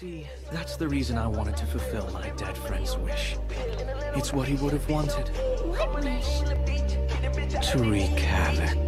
See, that's the reason I wanted to fulfill my dead friend's wish. It's what he would have wanted. What wish? To wreak havoc.